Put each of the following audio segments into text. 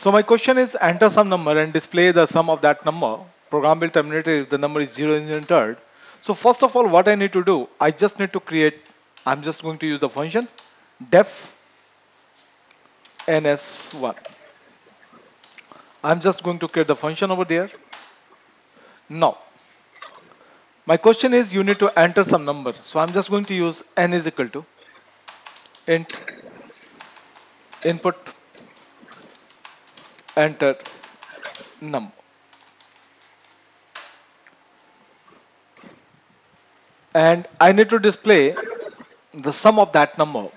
So my question is enter some number and display the sum of that number. Program will terminate if the number is zero is entered. So first of all, what I need to do, I just need to create, I'm just going to use the function def ns1. I'm just going to create the function over there. Now, my question is you need to enter some number. So I'm just going to use n is equal to int input enter number. And I need to display the sum of that number.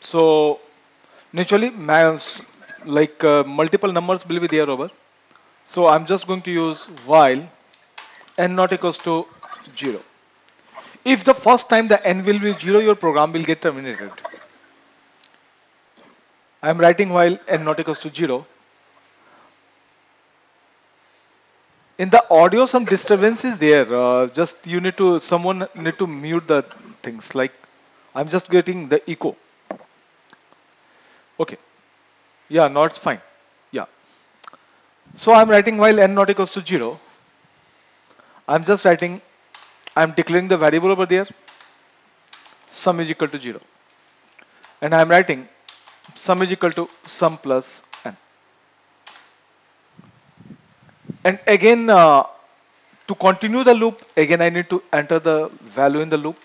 So naturally, like uh, multiple numbers will be there over. So I'm just going to use while n not equals to 0. If the first time the n will be 0, your program will get terminated. I'm writing while n not equals to 0. In the audio, some disturbance is there. Uh, just you need to, someone need to mute the things like I'm just getting the echo. Okay. Yeah, no, it's fine. Yeah. So I'm writing while n not equals to 0. I'm just writing, I'm declaring the variable over there. Sum is equal to 0. And I'm writing sum is equal to sum plus n. And again, uh, to continue the loop, again I need to enter the value in the loop.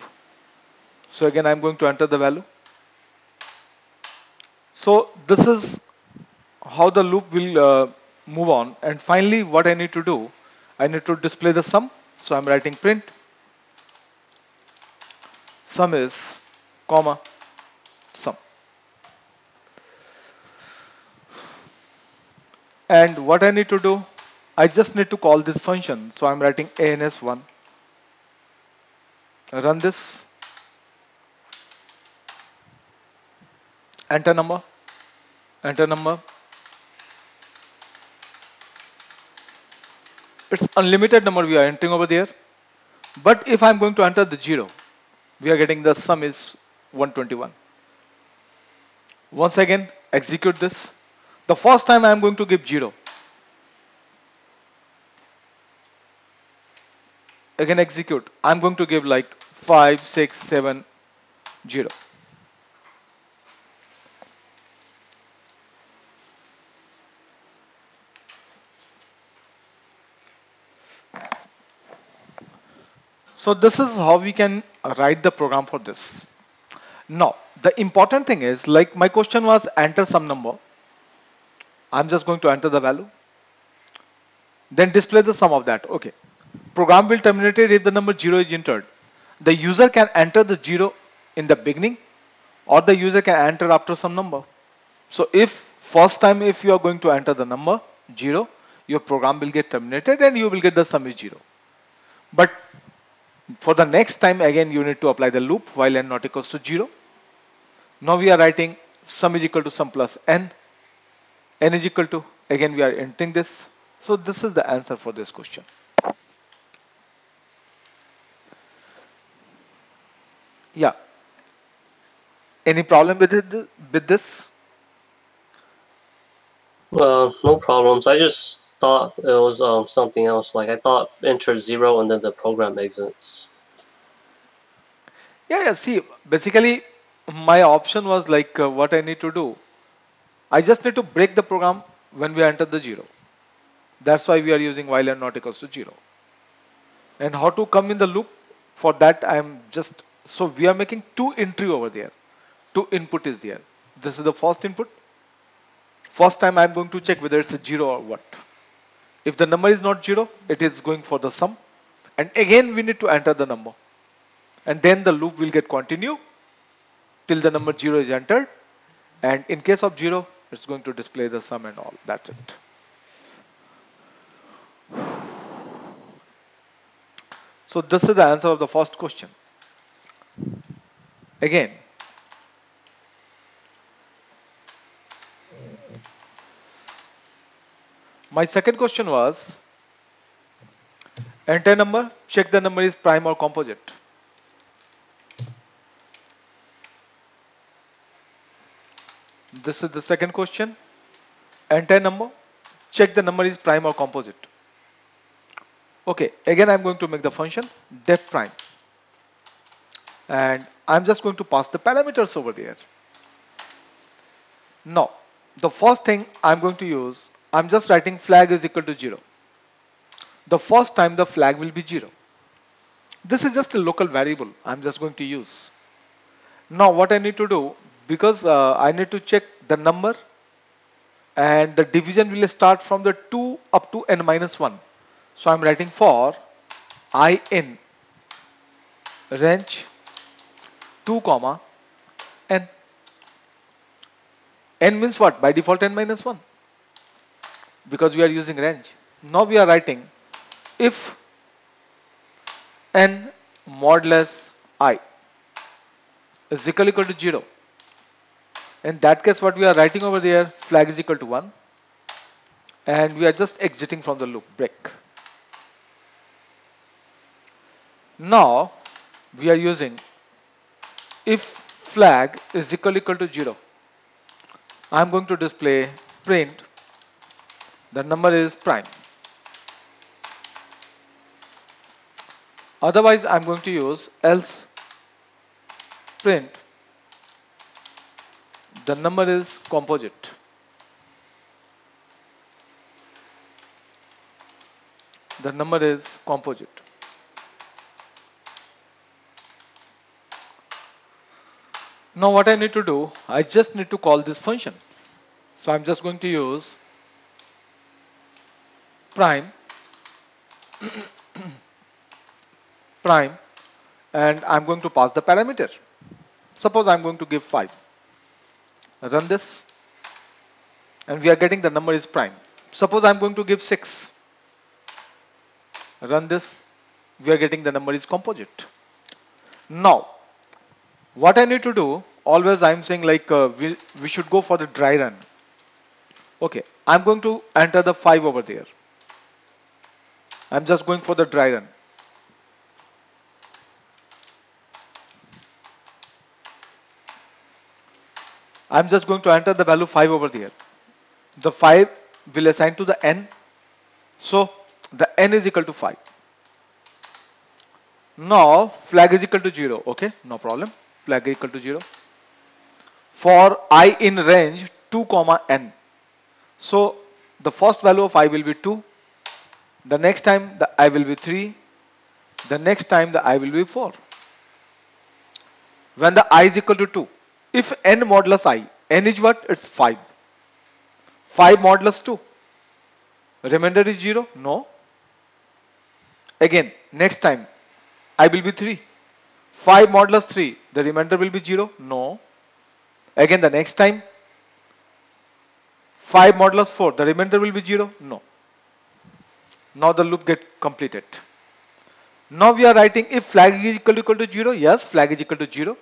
So again, I'm going to enter the value. So this is how the loop will uh, move on. And finally, what I need to do, I need to display the sum. So I'm writing print sum is comma sum. And what I need to do, I just need to call this function. So I'm writing ans1. Run this. Enter number. Enter number. It's unlimited number we are entering over there. But if I'm going to enter the zero, we are getting the sum is 121. Once again, execute this. The first time I am going to give 0. Again execute. I am going to give like 5, 6, 7, 0. So this is how we can write the program for this. Now, the important thing is like my question was enter some number. I'm just going to enter the value. Then display the sum of that. Okay. Program will terminate if the number 0 is entered. The user can enter the 0 in the beginning or the user can enter after some number. So if first time if you are going to enter the number 0, your program will get terminated and you will get the sum is 0. But for the next time again you need to apply the loop while n not equals to 0. Now we are writing sum is equal to sum plus n. n is equal to again we are entering this. So this is the answer for this question. Yeah. Any problem with it with this? Well, no problems. I just thought it was um, something else. Like I thought enter zero and then the program exits. Yeah, yeah. See, basically, my option was like uh, what I need to do. I just need to break the program when we enter the zero. That's why we are using while and not equals to zero. And how to come in the loop? For that, I'm just so we are making two entry over there. Two input is there. This is the first input. First time I'm going to check whether it's a zero or what. If the number is not 0, it is going for the sum. And again, we need to enter the number. And then the loop will get continue till the number 0 is entered. And in case of 0, it's going to display the sum and all. That's it. So this is the answer of the first question. Again, My second question was enter number, check the number is prime or composite. This is the second question. Enter number, check the number is prime or composite. Okay, again I'm going to make the function def prime and I'm just going to pass the parameters over there. Now, the first thing I'm going to use, I'm just writing flag is equal to 0. The first time the flag will be 0. This is just a local variable I'm just going to use. Now what I need to do, because uh, I need to check the number and the division will start from the 2 up to n minus 1. So I'm writing for i in range 2 comma n. n means what? By default n minus 1 because we are using range. Now we are writing if n modulus i is equal, equal to 0 in that case what we are writing over there flag is equal to 1 and we are just exiting from the loop break now we are using if flag is equal equal to 0 I'm going to display print. The number is prime. Otherwise I'm going to use else print. The number is composite. The number is composite now what I need to do I just need to call this function so I'm just going to use prime prime and I'm going to pass the parameter. Suppose I'm going to give 5. Run this and we are getting the number is prime. Suppose I'm going to give 6. Run this, we are getting the number is composite. Now, what I need to do, always I'm saying like uh, we, we should go for the dry run. Okay, I'm going to enter the 5 over there. I'm just going for the dry run. I'm just going to enter the value 5 over there. The 5 will assign to the n. So the n is equal to 5. Now flag is equal to 0. Okay, no problem. Flag equal to 0. For i in range 2 comma n. So the first value of i will be 2. The next time the i will be 3. The next time the i will be 4. When the i is equal to 2 if n modulus i, n is what? It's 5. 5 modulus 2. Remainder is 0? No. Again, next time, i will be 3. 5 modulus 3, the remainder will be 0? No. Again, the next time, 5 modulus 4, the remainder will be 0? No. Now the loop get completed. Now we are writing if flag is equal to, equal to 0, yes, flag is equal to 0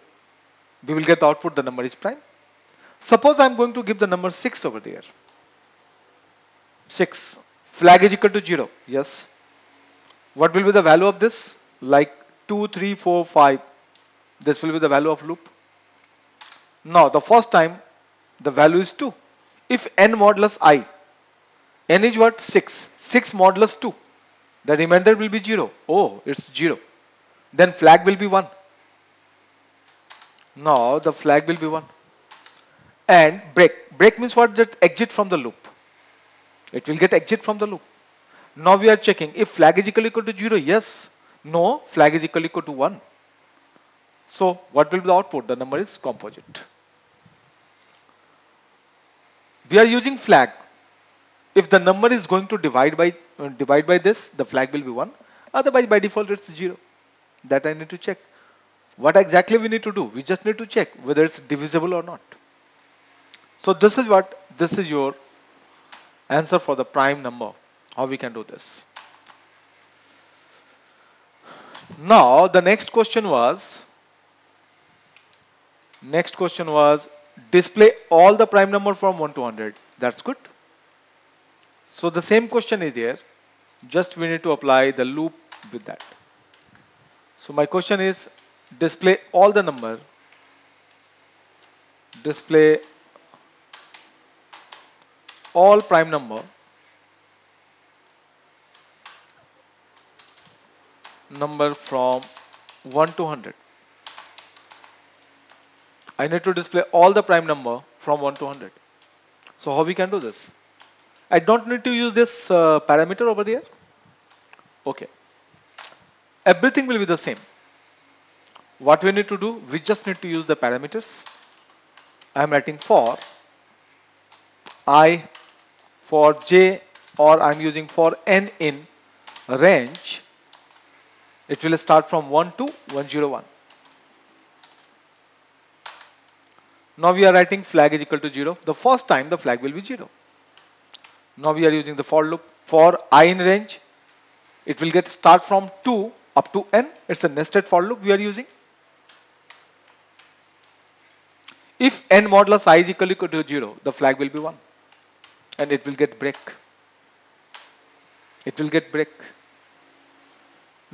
we will get the output the number is prime. Suppose I'm going to give the number 6 over there. 6 flag is equal to 0 yes what will be the value of this like 2 3 4 5 this will be the value of loop now the first time the value is 2 if n modulus i n is what 6 6 modulus 2 the remainder will be 0 oh it's 0 then flag will be 1 now the flag will be 1. And break. Break means what? That exit from the loop. It will get exit from the loop. Now we are checking if flag is equal, equal to 0. Yes. No. Flag is equal, equal to 1. So what will be the output? The number is composite. We are using flag. If the number is going to divide by uh, divide by this, the flag will be 1. Otherwise by default it's 0. That I need to check. What exactly we need to do? We just need to check whether it's divisible or not. So this is what, this is your answer for the prime number, how we can do this. Now the next question was, next question was display all the prime number from 1 to 100. That's good. So the same question is there, just we need to apply the loop with that. So my question is display all the number display all prime number number from 1 to 100 I need to display all the prime number from 1 to 100 so how we can do this? I don't need to use this uh, parameter over there. Okay. Everything will be the same. What we need to do we just need to use the parameters. I am writing for i for j or I'm using for n in range it will start from 1 to 101 now we are writing flag is equal to 0 the first time the flag will be 0 now we are using the for loop. For i in range it will get start from 2 up to n. It's a nested for loop we are using. If n modulus i is equal to 0 the flag will be 1 and it will get break. It will get break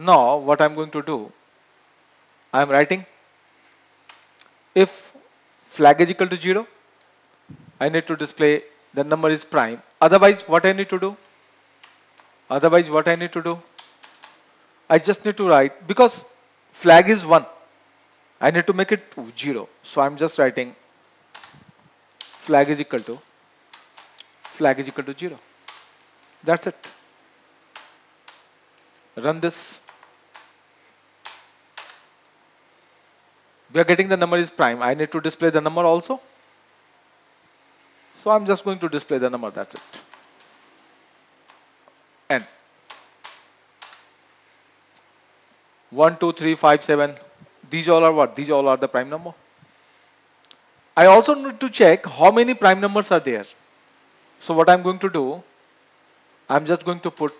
now what I'm going to do I'm writing if flag is equal to 0 I need to display the number is prime. Otherwise what I need to do? Otherwise what I need to do? I just need to write because flag is 1 I need to make it 0 so I'm just writing flag is equal to flag is equal to 0 that's it. Run this we are getting the number is prime. I need to display the number also. So I'm just going to display the number that's it. N. 1 2 3 5 7 these all are what? These all are the prime number. I also need to check how many prime numbers are there. So what I'm going to do I'm just going to put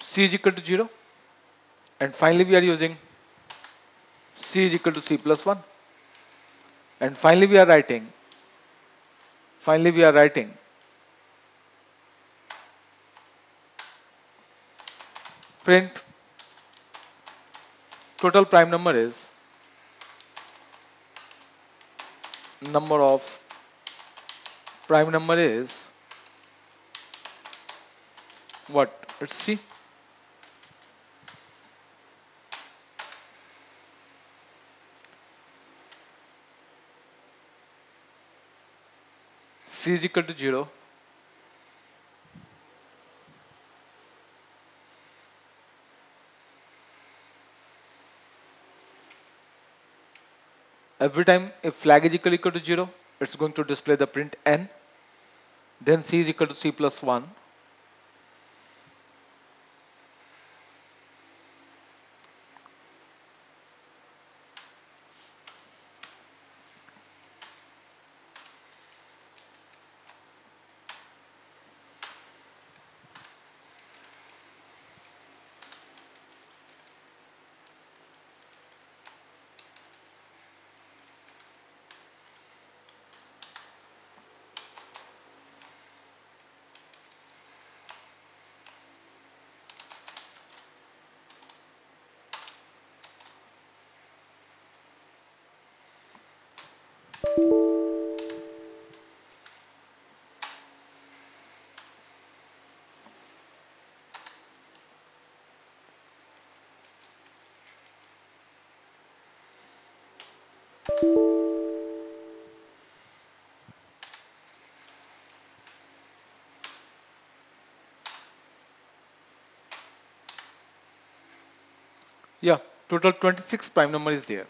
c is equal to 0 and finally we are using c is equal to c plus 1 and finally we are writing. Finally we are writing. Print. Total prime number is number of prime number is what? Let's see is equal to 0 every time if flag is equal, equal to 0 it's going to display the print n. Then c is equal to c plus 1 Yeah, total 26 prime number is there.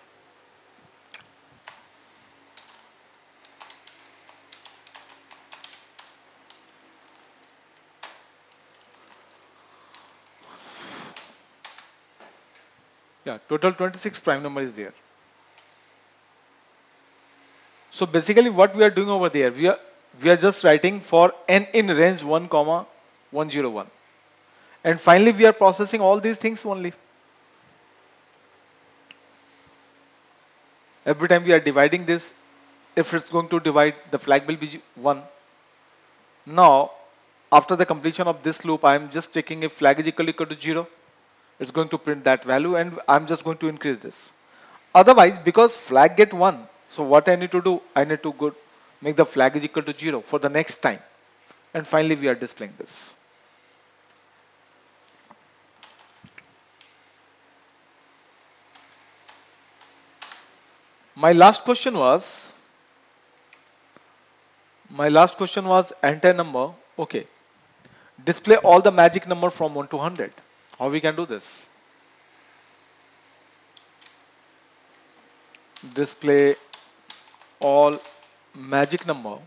Total 26 prime number is there. So basically what we are doing over there, we are we are just writing for n in range 1 comma 101 and finally we are processing all these things only. Every time we are dividing this if it's going to divide the flag will be 1 now after the completion of this loop I am just checking if flag is equal, equal to 0 it's going to print that value and I'm just going to increase this. Otherwise, because flag get 1, so what I need to do? I need to go make the flag is equal to 0 for the next time. And finally, we are displaying this. My last question was, my last question was enter number. Okay. Display all the magic number from 1 to 100 how we can do this? Display all magic number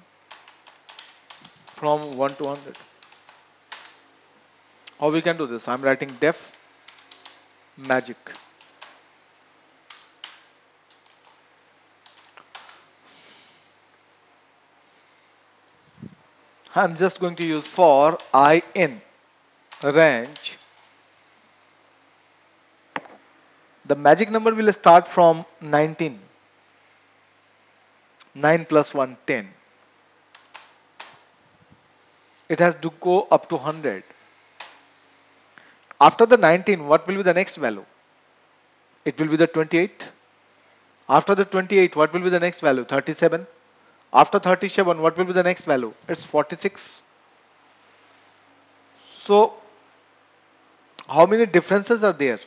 from 1 to 100 how we can do this? I'm writing def magic. I'm just going to use for i in range. The magic number will start from 19. 9 plus 1, 10. It has to go up to 100. After the 19, what will be the next value? It will be the 28. After the 28, what will be the next value? 37. After 37, what will be the next value? It's 46. So, how many differences are there?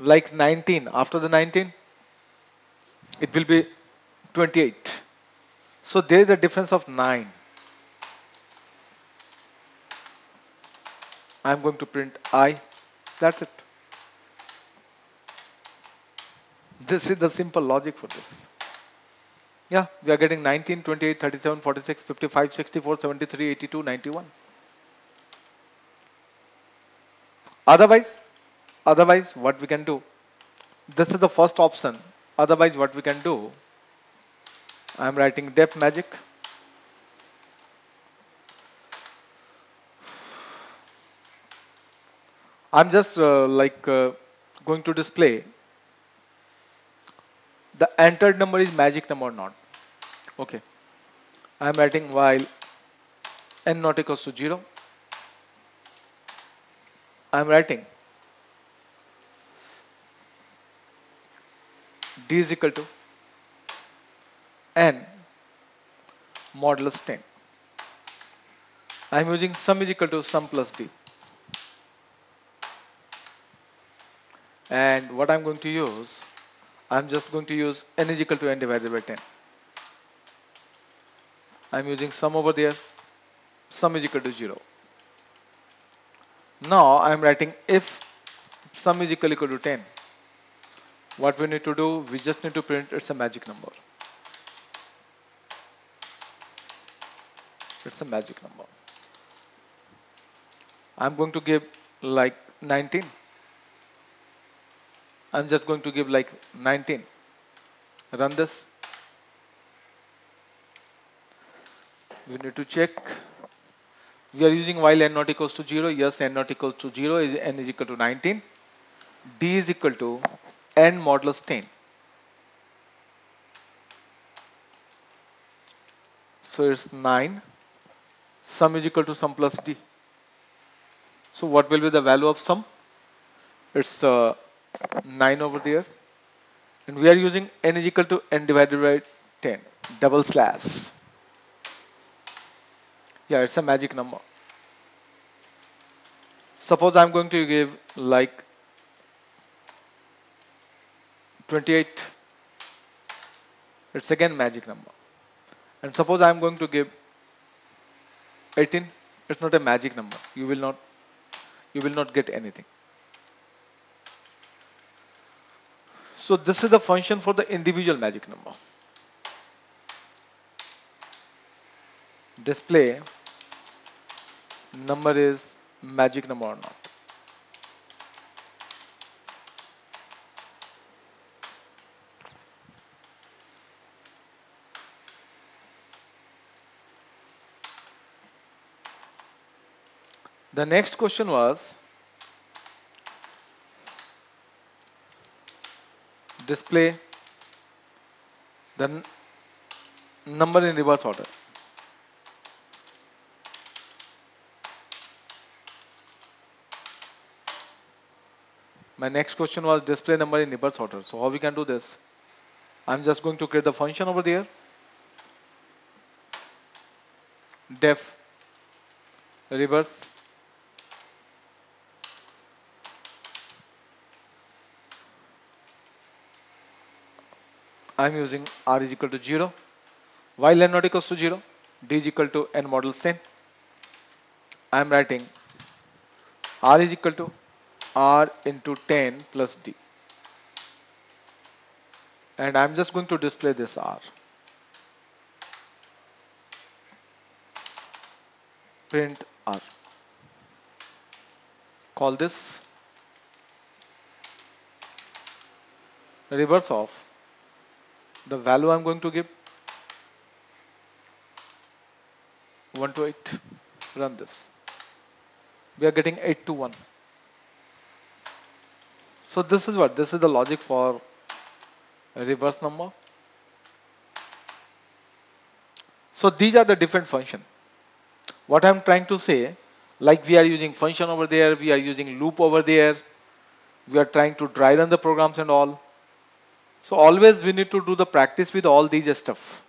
Like 19. After the 19, it will be 28. So, there is a difference of 9. I'm going to print I. That's it. This is the simple logic for this. Yeah, we are getting 19, 28, 37, 46, 55, 64, 73, 82, 91. Otherwise, otherwise what we can do, this is the first option. Otherwise what we can do, I am writing def magic. I'm just uh, like uh, going to display the entered number is magic number or not. Okay. I am writing while n not equals to 0. I am writing d is equal to n modulus 10. I am using sum is equal to sum plus d. And what I'm going to use, I'm just going to use n is equal to n divided by 10. I'm using sum over there, sum is equal to 0. Now I'm writing if sum is equal, equal to 10. What we need to do, we just need to print it's a magic number. It's a magic number. I'm going to give like 19. I'm just going to give like 19. Run this. We need to check. We are using while n not equals to 0. Yes, n not equals to 0 is n is equal to 19. D is equal to n modulus 10. So it's 9. Sum is equal to sum plus d. So what will be the value of sum? It's uh, 9 over there. And we are using n is equal to n divided by 10. Double slash. Yeah, it's a magic number. Suppose I'm going to give like 28. It's again magic number. And suppose I'm going to give 18. It's not a magic number. You will not you will not get anything. So this is the function for the individual magic number. Display number is magic number or not. The next question was display the number in reverse order. My next question was display number in reverse order. So how we can do this? I'm just going to create the function over there. Def reverse I'm using r is equal to 0 while n not equals to 0 d is equal to n modulus 10 I'm writing r is equal to r into 10 plus d. And I'm just going to display this r. Print r. Call this reverse of the value I'm going to give? 1 to 8 run this. We are getting 8 to 1 so this is what? This is the logic for reverse number. So these are the different function. What I'm trying to say like we are using function over there we are using loop over there we are trying to dry run the programs and all so always we need to do the practice with all these stuff